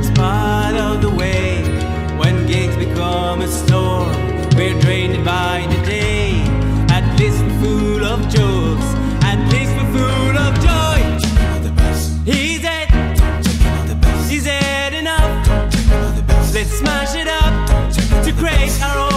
That's part of the way. When gigs become a storm, we're drained by the day. At least we're full of jokes. At least we're full of joy. Is it? Is it enough? Let's smash it up to create our own.